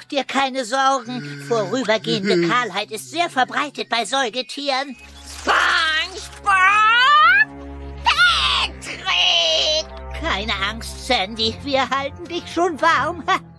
Mach dir keine Sorgen. Vorübergehende Kahlheit ist sehr verbreitet bei Säugetieren. SpongeBob! Patrick! Keine Angst, Sandy. Wir halten dich schon warm.